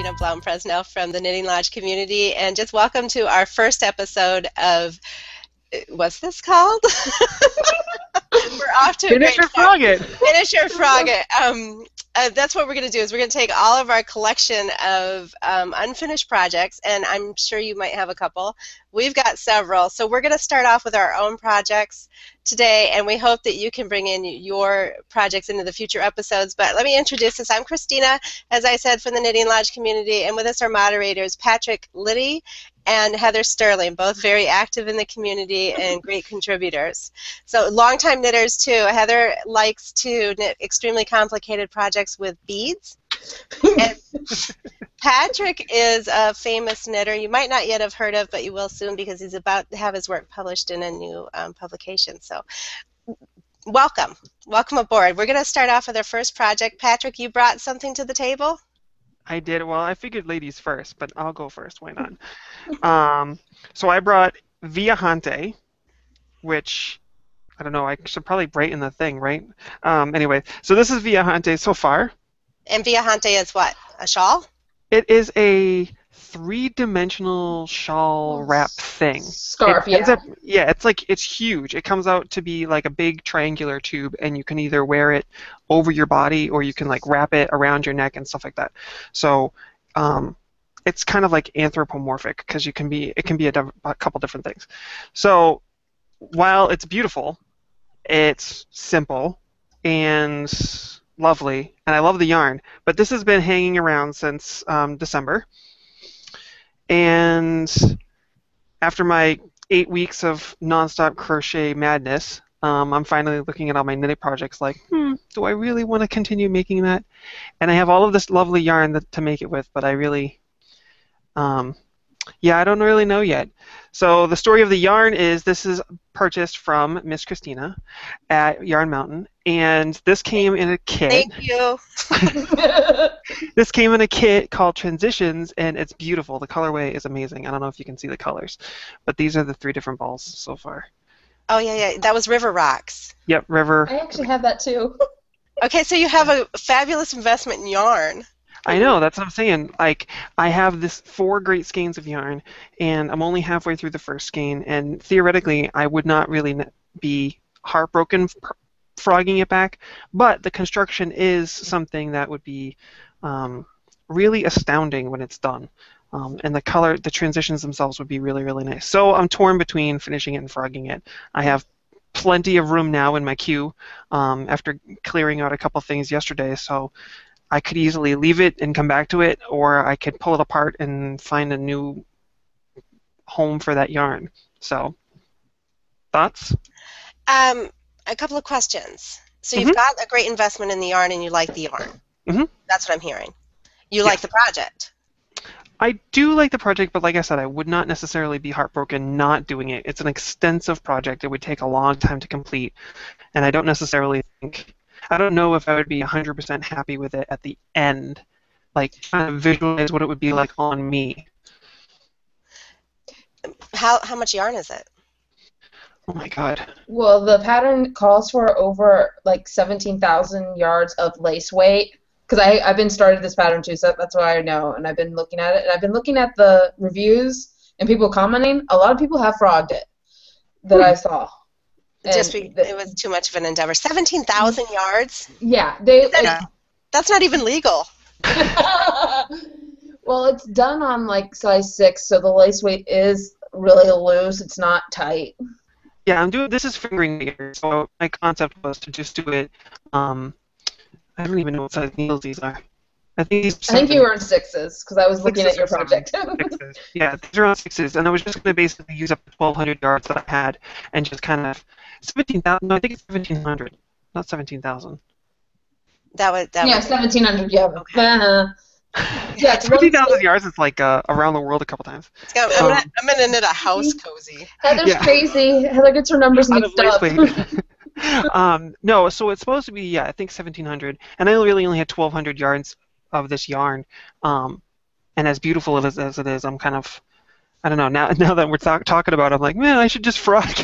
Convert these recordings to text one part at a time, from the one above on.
Christina Blount Presnell from the Knitting Lodge community, and just welcome to our first episode of what's this called? we're off to Finish a or frog it. Finish or frog it. Um, uh, that's what we're going to do is we're going to take all of our collection of um, unfinished projects and i'm sure you might have a couple we've got several so we're going to start off with our own projects today and we hope that you can bring in your projects into the future episodes but let me introduce us i'm christina as i said from the knitting lodge community and with us are moderators patrick Lyddy and Heather Sterling, both very active in the community and great contributors. So longtime knitters too. Heather likes to knit extremely complicated projects with beads. and Patrick is a famous knitter you might not yet have heard of, but you will soon because he's about to have his work published in a new um, publication. So welcome. Welcome aboard. We're going to start off with our first project. Patrick, you brought something to the table? I did. Well, I figured ladies first, but I'll go first. Why not? um, so I brought Viajante, which I don't know. I should probably brighten the thing, right? Um, anyway, so this is Viajante so far. And Viajante is what? A shawl? It is a three-dimensional shawl wrap thing. Scarf, it ends yeah. Up, yeah, it's like it's huge. It comes out to be like a big triangular tube, and you can either wear it over your body or you can like wrap it around your neck and stuff like that. So, um, it's kind of like anthropomorphic because you can be it can be a, div- a couple different things. So, while it's beautiful, it's simple and lovely, and I love the yarn. But this has been hanging around since um, December. And after my eight weeks of nonstop crochet madness, um, I'm finally looking at all my knitting projects like, hmm, do I really want to continue making that? And I have all of this lovely yarn that, to make it with, but I really, um, yeah, I don't really know yet. So the story of the yarn is this is purchased from Miss Christina at Yarn Mountain, and this came in a kit. Thank you. This came in a kit called Transitions, and it's beautiful. The colorway is amazing. I don't know if you can see the colors, but these are the three different balls so far. Oh yeah, yeah. That was River Rocks. Yep, River. I actually have that too. Okay, so you have a fabulous investment in yarn. I know, that's what I'm saying. Like, I have this four great skeins of yarn, and I'm only halfway through the first skein, and theoretically, I would not really be heartbroken f- frogging it back, but the construction is something that would be um, really astounding when it's done. Um, and the color, the transitions themselves would be really, really nice. So I'm torn between finishing it and frogging it. I have plenty of room now in my queue um, after clearing out a couple things yesterday, so I could easily leave it and come back to it, or I could pull it apart and find a new home for that yarn. So, thoughts? Um, a couple of questions. So you've Mhm. got a great investment in the yarn, and you like the yarn. Mhm. That's what I'm hearing. You like the project. I do like the project, but like I said, I would not necessarily be heartbroken not doing it. It's an extensive project. It would take a long time to complete, and I don't necessarily think. I don't know if I would be 100% happy with it at the end. Like, trying to visualize what it would be like on me. How how much yarn is it? Oh my god. well, the pattern calls for over like 17,000 yards of lace weight. Because I I've been started this pattern too, so that's why I know. And I've been looking at it, and I've been looking at the reviews and people commenting. A lot of people have frogged it that I saw. And Just be, the- it was too much of an endeavor. Seventeen thousand yards. yeah, they. That- That's not even legal. well, it's done on like size six, so the lace weight is really loose. It's not tight. Yeah, I'm doing. This is fingering here. So my concept was to just do it. Um, I don't even know what size needles these are. I think these. I think you were in sixes because I was looking at your project. Yeah, these are on sixes, and I was just going to basically use up the 1,200 yards that I had, and just kind of 17,000. No, I think it's 1,700, not 17,000. That was that yeah, would, seventeen hundred. Yeah. Uh-huh. Yeah, it's 17,000 one- yards is like uh, around the world a couple times. it's I'm, gonna, I'm gonna knit a house cozy. Heather's Yeah. crazy. Heather gets her numbers Out of mixed up. um, no, so it's supposed to be yeah, I think 1,700, and I really only had 1,200 yards of this yarn. Um, and as beautiful as, as it is, I'm kind of I don't know. Now, now that we're talk, talking about, it, I'm like, man, I should just frog.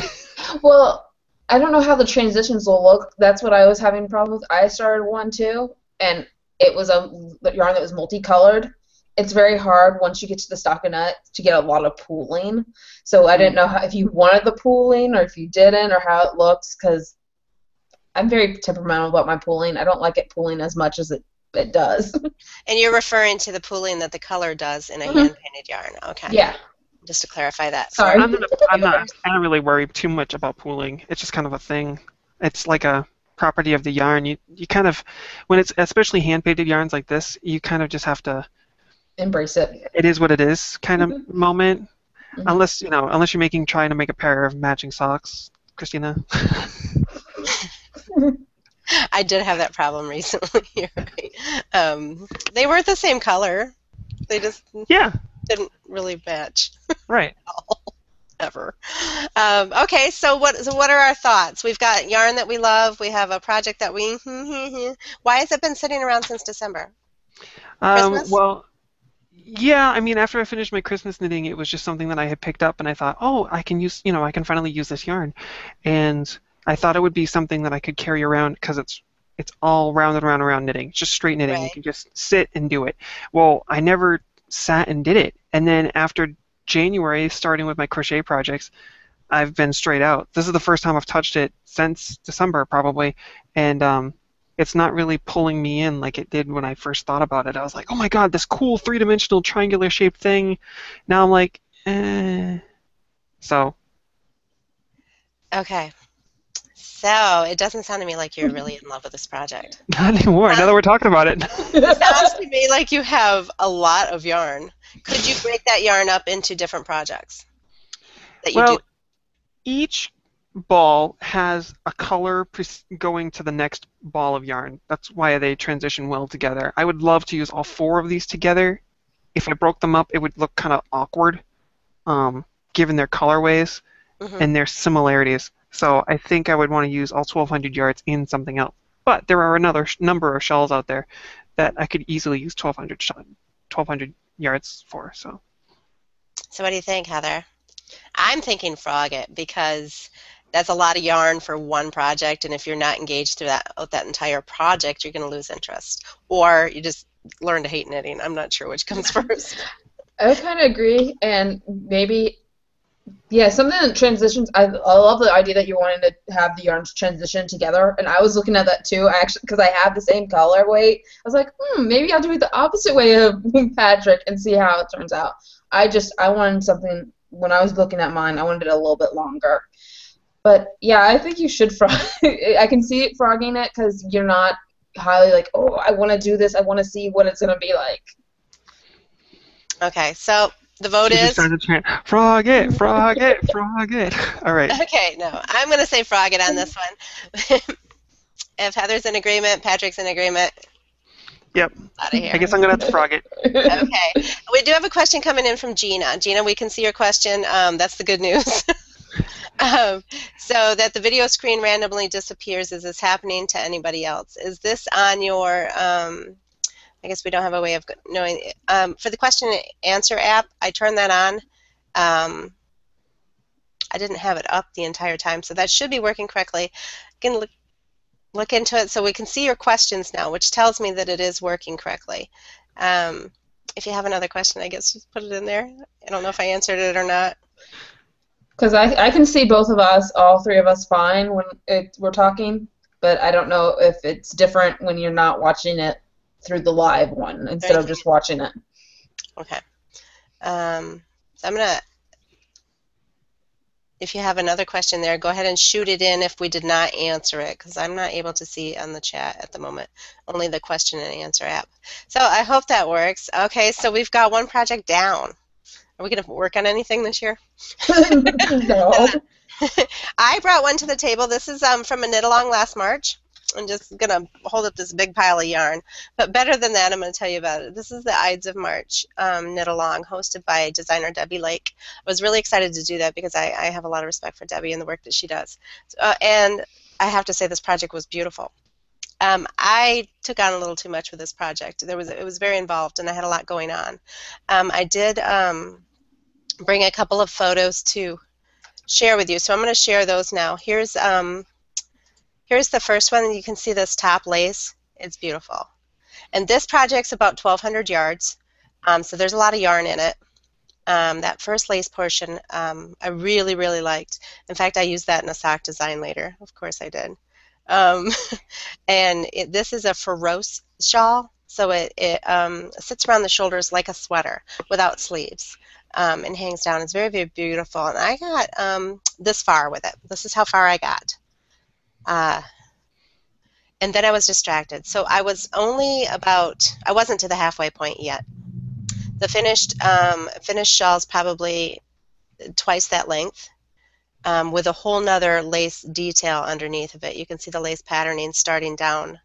Well, I don't know how the transitions will look. That's what I was having problems with. I started one too, and it was a yarn that was multicolored, it's very hard once you get to the stockinette to get a lot of pooling. So I didn't know how, if you wanted the pooling or if you didn't or how it looks because I'm very temperamental about my pooling. I don't like it pooling as much as it, it does. And you're referring to the pooling that the color does in a Mhm. hand painted yarn. Okay. yeah. Just to clarify that. Sorry. I'm not, I'm not. I don't really worry too much about pooling. It's just kind of a thing. It's like a property of the yarn. You you kind of when it's especially hand painted yarns like this, you kind of just have to. Embrace it. It is what it is kind of Mhm. moment. Mhm. Unless you know, unless you're making trying to make a pair of matching socks, Christina. I did have that problem recently. Right. Um, they weren't the same color. They just yeah. didn't really match Right. ever. Um, okay, so what so what are our thoughts? We've got yarn that we love. We have a project that we. Why has it been sitting around since December? Um, well, yeah. I mean, after I finished my Christmas knitting, it was just something that I had picked up, and I thought, oh, I can use, you know, I can finally use this yarn, and I thought it would be something that I could carry around because it's it's all rounded around around knitting, just straight knitting. You can just sit and do it. Well, I never sat and did it, and then after January, starting with my crochet projects, I've been straight out. This is the first time I've touched it since December, probably, and um, it's not really pulling me in like it did when I first thought about it. I was like, oh my god, this cool three-dimensional triangular shaped thing. Now I'm like, eh. So Okay. So it doesn't sound to me like you're really in love with this project. not anymore. Now that we're talking about it. It sounds to me like you have a lot of yarn. Could you break that yarn up into different projects that you well, do? each ball has a color pre- going to the next ball of yarn. That's why they transition well together. I would love to use all four of these together. If I broke them up, it would look kind of awkward, um, given their colorways Mhm. and their similarities. So I think I would want to use all 1,200 yards in something else. But there are another sh- number of shells out there that I could easily use 1,200 sh- 1,200 yards for. So So what do you think, Heather? I'm thinking frog it because that's a lot of yarn for one project, and if you're not engaged through that that entire project, you're going to lose interest, or you just learn to hate knitting. I'm not sure which comes first. I kind of agree, and maybe, yeah, something that transitions. I, I love the idea that you're wanting to have the yarns transition together, and I was looking at that too. I actually, because I have the same color weight, I was like, hmm, maybe I'll do it the opposite way of Patrick and see how it turns out. I just, I wanted something when I was looking at mine. I wanted it a little bit longer, but yeah, I think you should frog. I can see it frogging it because you're not highly like, oh, I want to do this. I want to see what it's gonna be like. Okay, so the vote just is started chant, frog it, frog it, frog it. All right. okay. No, I'm going to say frog it on this one. if Heather's in agreement, Patrick's in agreement. Yep. Out of here. I guess I'm gonna have to frog it. okay. We do have a question coming in from Gina. Gina, we can see your question. Um, that's the good news. um, so that the video screen randomly disappears. Is this happening to anybody else? Is this on your? Um, I guess we don't have a way of knowing. Um, for the question and answer app, I turned that on. Um, I didn't have it up the entire time, so that should be working correctly. You can look, look into it so we can see your questions now, which tells me that it is working correctly. Um, if you have another question, I guess just put it in there. I don't know if I answered it or not. Because I, I can see both of us, all three of us, fine when it, we're talking, but I don't know if it's different when you're not watching it through the live one instead of just watching it. Okay. Um, so I'm gonna. If you have another question there, go ahead and shoot it in if we did not answer it, because I'm not able to see on the chat at the moment. Only the question and answer app. So I hope that works. Okay, so we've got one project down. Are we gonna work on anything this year? no. I brought one to the table. This is um, from a knit along last March. I'm just gonna hold up this big pile of yarn. But better than that, I'm gonna tell you about it. This is the Ides of March um, knit along, hosted by designer Debbie Lake. I was really excited to do that because I, I have a lot of respect for Debbie and the work that she does. Uh, and I have to say, this project was beautiful. Um, I took on a little too much with this project. There was it was very involved, and I had a lot going on. Um, I did um, bring a couple of photos to share with you. So I'm going to share those now. Here's um, here's the first one. and You can see this top lace. It's beautiful. And this project's about 1,200 yards. Um, so there's a lot of yarn in it. Um, that first lace portion um, I really, really liked. In fact, I used that in a sock design later. Of course I did. Um, and it, this is a Faroese shawl, so it, it um, sits around the shoulders like a sweater without sleeves um, and hangs down. It's very, very beautiful. And I got um, this far with it. This is how far I got. Uh, and then I was distracted. So I was only about, I wasn't to the halfway point yet. The finished um, finished shawl is probably twice that length um, with a whole nother lace detail underneath of it. You can see the lace patterning starting down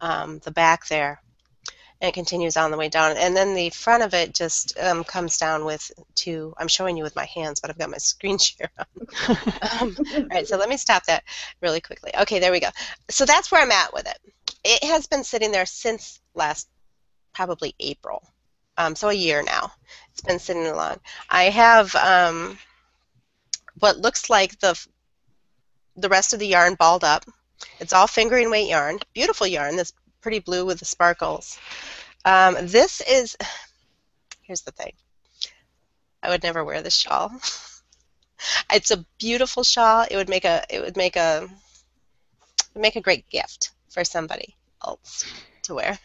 um, the back there and it continues on the way down. And then the front of it just um, comes down with two, I'm showing you with my hands, but I've got my screen share on. um, all right, so let me stop that really quickly. Okay, there we go. So that's where I'm at with it. It has been sitting there since last, probably April um, so a year now. It's been sitting along. I have um, what looks like the the rest of the yarn balled up. It's all fingering weight yarn, beautiful yarn. This pretty blue with the sparkles. Um, this is. Here's the thing. I would never wear this shawl. it's a beautiful shawl. It would make a. It would make a. make a great gift for somebody else to wear.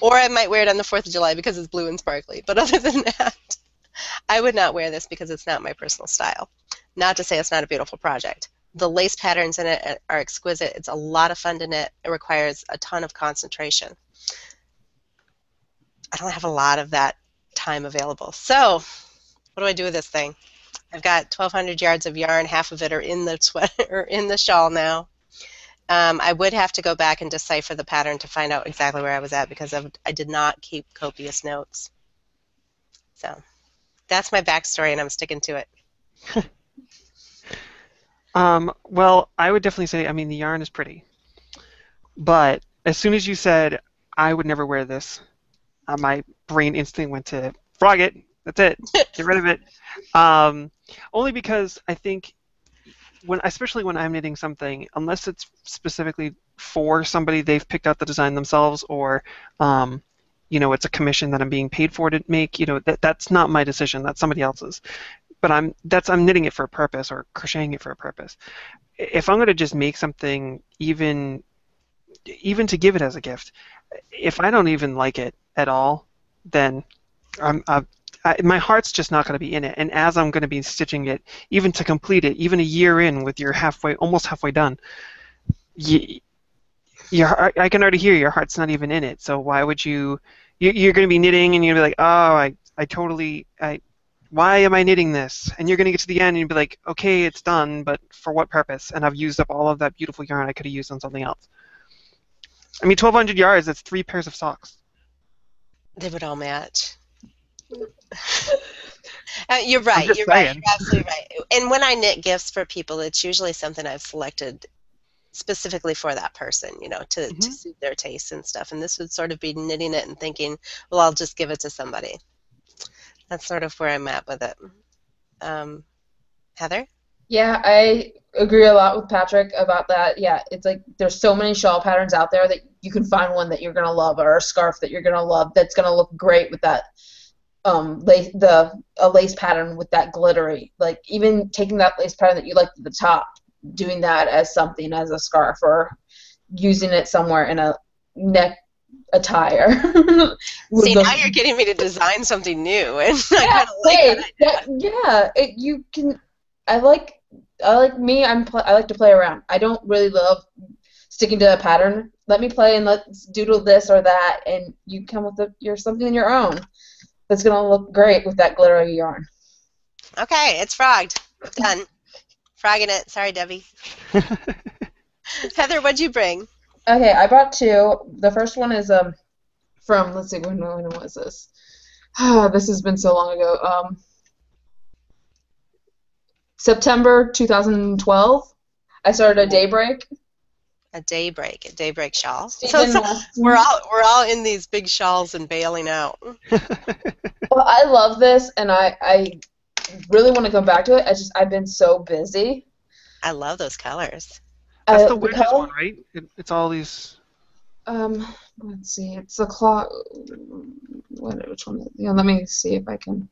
Or I might wear it on the 4th of July because it's blue and sparkly. But other than that, I would not wear this because it's not my personal style. Not to say it's not a beautiful project. The lace patterns in it are exquisite. It's a lot of fun to knit. It requires a ton of concentration. I don't have a lot of that time available. So, what do I do with this thing? I've got 1,200 yards of yarn. Half of it are in the sweater, or in the shawl now. Um, I would have to go back and decipher the pattern to find out exactly where I was at because of, I did not keep copious notes. So that's my backstory, and I'm sticking to it. um, well, I would definitely say, I mean, the yarn is pretty. But as soon as you said, I would never wear this, uh, my brain instantly went to frog it. That's it. Get rid of it. Um, only because I think when especially when I'm knitting something, unless it's specifically for somebody they've picked out the design themselves, or um, you know, it's a commission that I'm being paid for to make. You know, that that's not my decision. That's somebody else's. But I'm that's I'm knitting it for a purpose or crocheting it for a purpose. If I'm going to just make something, even even to give it as a gift, if I don't even like it at all, then I'm, I'm I, my heart's just not going to be in it. And as I'm going to be stitching it, even to complete it, even a year in with your halfway, almost halfway done, you, your, I can already hear your heart's not even in it. So why would you? you you're going to be knitting, and you're going to be like, oh, I, I totally, I, why am I knitting this? And you're going to get to the end, and you'll be like, okay, it's done, but for what purpose? And I've used up all of that beautiful yarn I could have used on something else. I mean, 1,200 yards, that's three pairs of socks. They would all match. Uh, you're right. You're saying. right. You're absolutely right. And when I knit gifts for people, it's usually something I've selected specifically for that person, you know, to, mm-hmm. to suit their tastes and stuff. And this would sort of be knitting it and thinking, well, I'll just give it to somebody. That's sort of where I'm at with it. Um, Heather? Yeah, I agree a lot with Patrick about that. Yeah, it's like there's so many shawl patterns out there that you can find one that you're gonna love or a scarf that you're gonna love that's gonna look great with that um, lace, the a lace pattern with that glittery. Like even taking that lace pattern that you liked at the top, doing that as something as a scarf or using it somewhere in a neck attire. See, now you're getting me to design something new, and yeah, I kind of like hey, that. Yeah, it, you can. I like. I like me. I'm. Pl- I like to play around. I don't really love sticking to a pattern. Let me play and let's doodle this or that, and you come with a, your something in your own that's going to look great with that glittery yarn. Okay, it's frogged. Done. Frogging it. Sorry, Debbie. Heather, what'd you bring? Okay, I brought two. The first one is um from let's see when when was this? this has been so long ago. Um, September 2012. I started a daybreak a daybreak, a daybreak shawl. So, so we're all we're all in these big shawls and bailing out. well, I love this, and I I really want to come back to it. I just I've been so busy. I love those colors. That's uh, the Witches color, one, right? It, it's all these. Um, let's see. It's the clock. what, which one? Yeah, let me see if I can.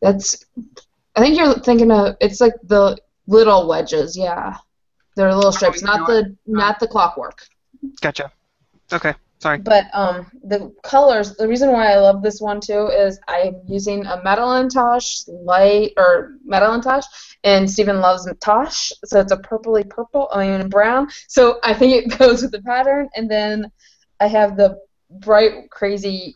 That's. I think you're thinking of. It's like the little wedges. Yeah, they're little stripes, not the not the clockwork. Gotcha. Okay. Sorry. But um, the colors. The reason why I love this one too is I'm using a Madelinetosh light or Madelinetosh, and Stephen loves Tosh, so it's a purpley purple. I mean brown. So I think it goes with the pattern, and then I have the bright, crazy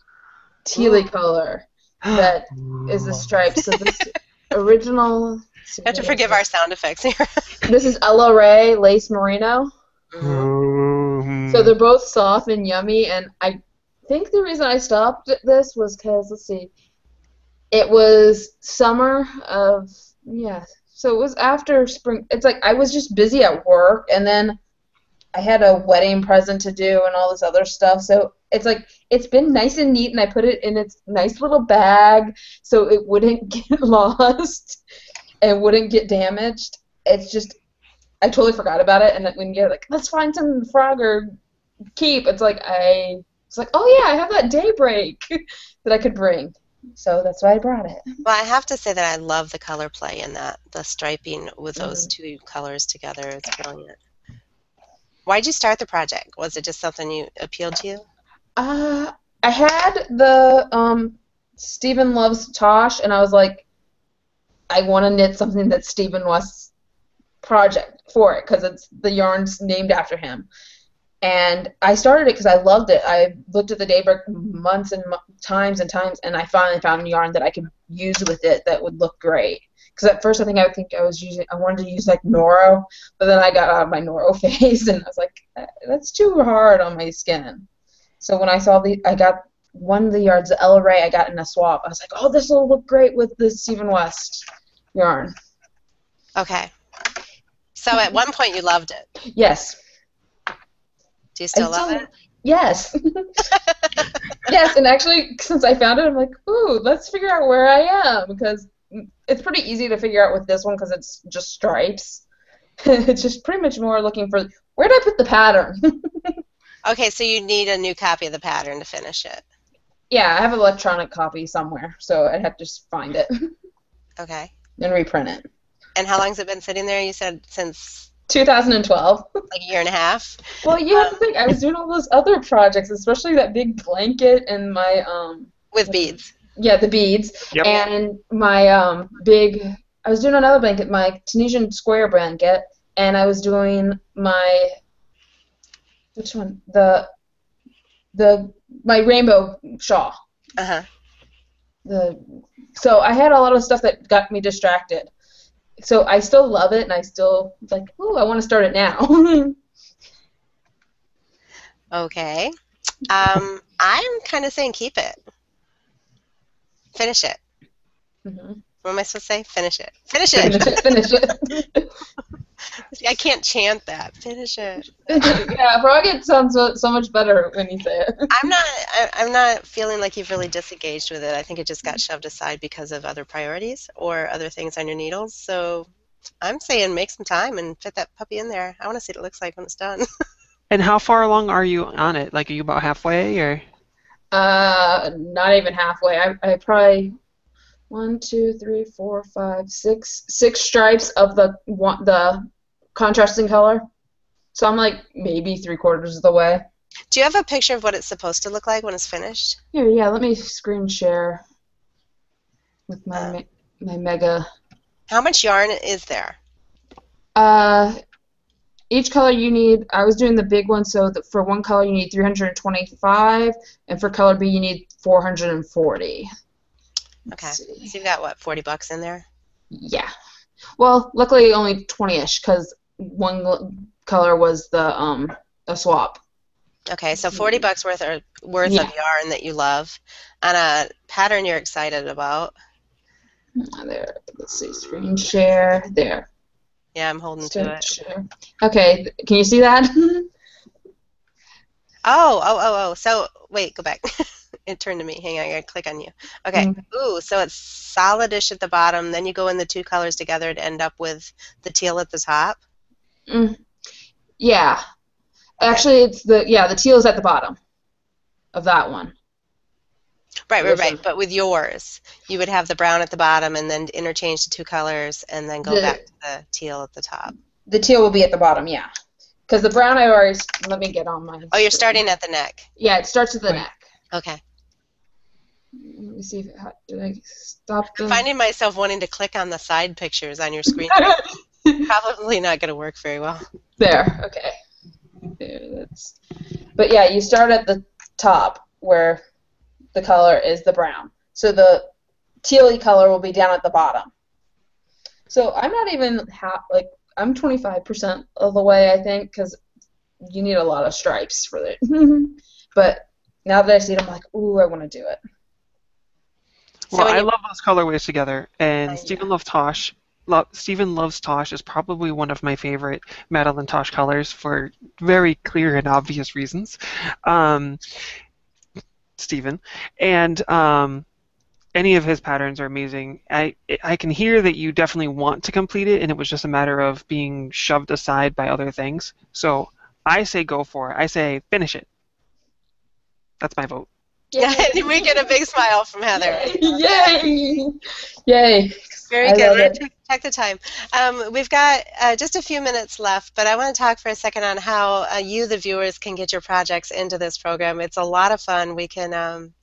tealy color that is the stripe. So this original. You have to forgive our sound effects here. This is Ella Rae Lace Merino. Mm. So they're both soft and yummy, and I think the reason I stopped this was because let's see, it was summer of yeah, so it was after spring. It's like I was just busy at work, and then I had a wedding present to do and all this other stuff. So it's like it's been nice and neat, and I put it in its nice little bag so it wouldn't get lost and wouldn't get damaged. It's just I totally forgot about it, and then when you're like, let's find some frog or keep, it's like I was like, oh yeah, I have that daybreak that I could bring. So that's why I brought it. Well, I have to say that I love the color play in that, the striping with those Mm-hmm. two colors together. It's brilliant. Why did you start the project? Was it just something you appealed to you? Uh, I had the um, Stephen loves Tosh, and I was like, I want to knit something that Stephen West's project for it because it's the yarn's named after him. And I started it because I loved it. I looked at the daybreak months and mo- times and times, and I finally found yarn that I could use with it that would look great. Because at first I think I would think I was using, I wanted to use like Noro, but then I got out of my Noro phase, and I was like, "Uh, that's too hard on my skin. So when I saw the, I got one of the yards, the Ella Rae, I got in a swap. I was like, oh, this will look great with the Stephen West yarn. Okay. So at one point you loved it. Yes. Do you still I love it? Yes. yes, and actually, since I found it, I'm like, ooh, let's figure out where I am because it's pretty easy to figure out with this one because it's just stripes. it's just pretty much more looking for where did I put the pattern? Okay, so you need a new copy of the pattern to finish it. yeah, I have an electronic copy somewhere, so I'd have to just find it Okay. and reprint it. And how long's it been sitting there? You said since 2012. like a year and a half. Well, you have to think I was doing all those other projects, especially that big blanket and my um with beads. yeah the beads Yep. and my um big I was doing another blanket, my Tunisian square blanket, and I was doing my which one the the my rainbow shawl. Uh huh. The so I had a lot of stuff that got me distracted. So I still love it, and I still like, oh, I want to start it now. Okay. Um, I'm kind of saying keep it. Finish it. Mhm. What am I supposed to say? Finish it. Finish it. Finish it. Finish it. I can't chant that. Finish it. yeah, frog it sounds so, so much better when you say it. I'm not. I, I'm not feeling like you've really disengaged with it. I think it just got shoved aside because of other priorities or other things on your needles. So I'm saying make some time and fit that puppy in there. I want to see what it looks like when it's done. And how far along are you on it? Like, are you about halfway, or? Uh, not even halfway. I, I probably one, two, three, four, five, six, six stripes of the one, the contrasting color. So I'm like maybe three quarters of the way. Do you have a picture of what it's supposed to look like when it's finished? Here, yeah. Let me screen share with my Uh. my mega. How much yarn is there? Uh, each color you need. I was doing the big one, so that for one color you need 325, and for color B you need 440. Let's Okay. see. So you've got what, 40 bucks in there? Yeah. Well, luckily only 20ish because one color was the um a swap. Okay, so 40 bucks worth or worth Yeah. of yarn that you love and a pattern you're excited about. Ah, There. Let's see. Screen share. There. Yeah, I'm holding Screen to it. share. Okay. Can you see that? Oh, oh, oh, oh. So wait, go back. it turned to me. Hang on, I gotta click on you. Okay. Mm. Ooh, so it's solidish at the bottom, then you go in the two colors together to end up with the teal at the top. Mm. Yeah. Actually, it's the yeah the teal is at the bottom of that one. Right, right, right. But with yours, you would have the brown at the bottom and then interchange the two colors and then go The- back to the teal at the top. The teal will be at the bottom, yeah. Because the brown I already. Let me get on my. Oh, you're starting at the neck. Yeah, it starts at the Right. neck. Okay. Let me see if how, did I stop the. I'm finding myself wanting to click on the side pictures on your screen. Probably not going to work very well. there. Okay. There. That's. But yeah, you start at the top where the color is the brown. So the tealy color will be down at the bottom. So I'm not even half like I'm 25% of the way I think because you need a lot of stripes for it. but now that I see it, I'm like, ooh, I want to do it. Well, when I you- love those colorways together, and I- Stephen loves Tosh. Lo- Stephen loves Tosh is probably one of my favorite Madeline Tosh colors for very clear and obvious reasons. Um, Stephen, and um, any of his patterns are amazing. I I can hear that you definitely want to complete it, and it was just a matter of being shoved aside by other things. So I say go for it. I say finish it. That's my vote. and we get a big smile from Heather. Yay! Yay! Very I good. Let's check, the time. Um, we've got uh, just a few minutes left, but I want to talk for a second on how uh, you, the viewers, can get your projects into this program. It's a lot of fun. We can. Um,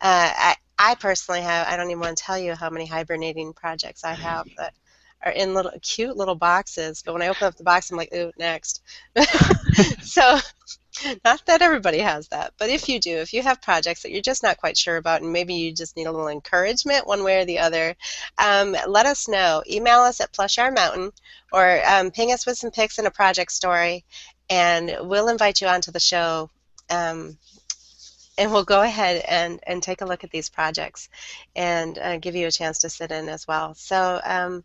uh, I, I personally have. I don't even want to tell you how many hibernating projects I have that are in little cute little boxes. But when I open up the box, I'm like, ooh, next. so. Not that everybody has that, but if you do, if you have projects that you're just not quite sure about and maybe you just need a little encouragement one way or the other, um, let us know. Email us at Plush Yarn Mountain or um, ping us with some pics and a project story, and we'll invite you onto the show. Um, and we'll go ahead and, and take a look at these projects and uh, give you a chance to sit in as well. So, um,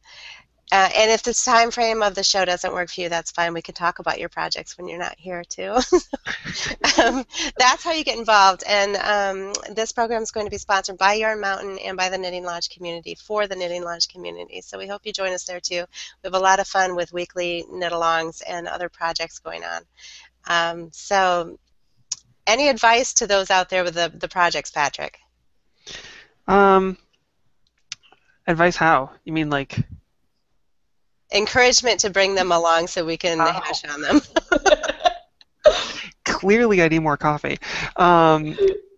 uh, and if the time frame of the show doesn't work for you, that's fine. We can talk about your projects when you're not here too. um, that's how you get involved. And um, this program is going to be sponsored by Yarn Mountain and by the Knitting Lodge community for the Knitting Lodge community. So we hope you join us there too. We have a lot of fun with weekly knit-alongs and other projects going on. Um, so, any advice to those out there with the, the projects, Patrick? Um, advice how? You mean like? Encouragement to bring them along so we can Oh. hash on them. clearly I need more coffee. Um,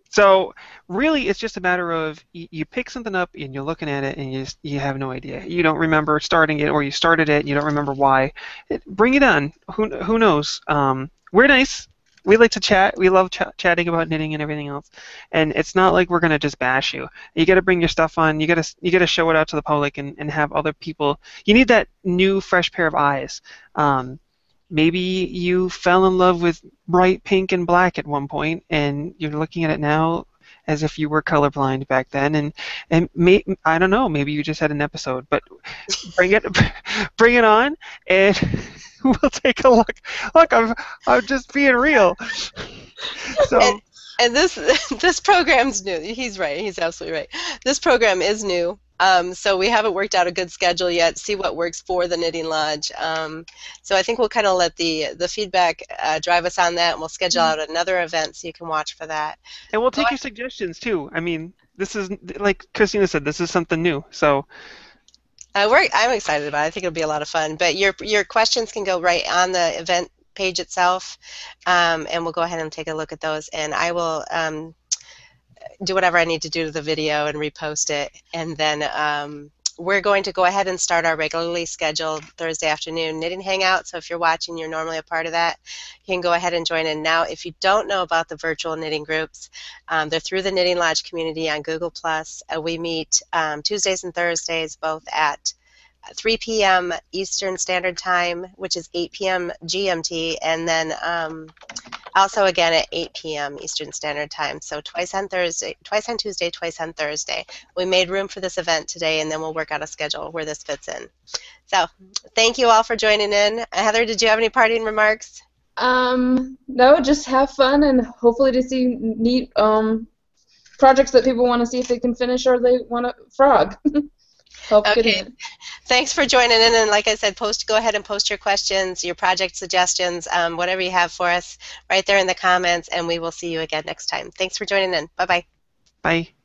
so really, it's just a matter of you, you pick something up and you're looking at it and you just, you have no idea. You don't remember starting it, or you started it and you don't remember why. It, bring it on. Who who knows? Um, we're nice. We like to chat. We love ch- chatting about knitting and everything else. And it's not like we're gonna just bash you. You got to bring your stuff on. You got to you got to show it out to the public and, and have other people. You need that new fresh pair of eyes. Um, maybe you fell in love with bright pink and black at one point and you're looking at it now as if you were colorblind back then and and may, I don't know maybe you just had an episode but bring it bring it on and we'll take a look look I'm I'm just being real so And- And this this program's new. He's right. He's absolutely right. This program is new. Um, so we haven't worked out a good schedule yet. See what works for the Knitting Lodge. Um, so I think we'll kind of let the the feedback uh, drive us on that, and we'll schedule out another event so you can watch for that. and we'll take I- your suggestions too I mean this is like Christina said this is something new so Uh, we're, I'm excited about it. I think it'll be a lot of fun. But your your questions can go right on the event page itself, um, and we'll go ahead and take a look at those. And I will um, do whatever I need to do to the video and repost it. And then um, we're going to go ahead and start our regularly scheduled Thursday afternoon knitting hangout. So if you're watching, you're normally a part of that. You can go ahead and join in now. If you don't know about the virtual knitting groups, um, they're through the Knitting Lodge community on Google Plus. Uh, we meet um, Tuesdays and Thursdays, both at 3 p.m. Eastern Standard Time, which is 8 p.m. GMT, and then um, also again at 8 p.m. Eastern Standard Time. So twice on Thursday, twice on Tuesday, twice on Thursday. We made room for this event today, and then we'll work out a schedule where this fits in. So thank you all for joining in. Heather, did you have any parting remarks? Um, no, just have fun and hopefully to see neat um projects that people want to see if they can finish or they want to frog. Help get Okay. in. Thanks for joining in, and like I said, post go ahead and post your questions, your project suggestions, um, whatever you have for us, right there in the comments, and we will see you again next time. Thanks for joining in. Bye bye. bye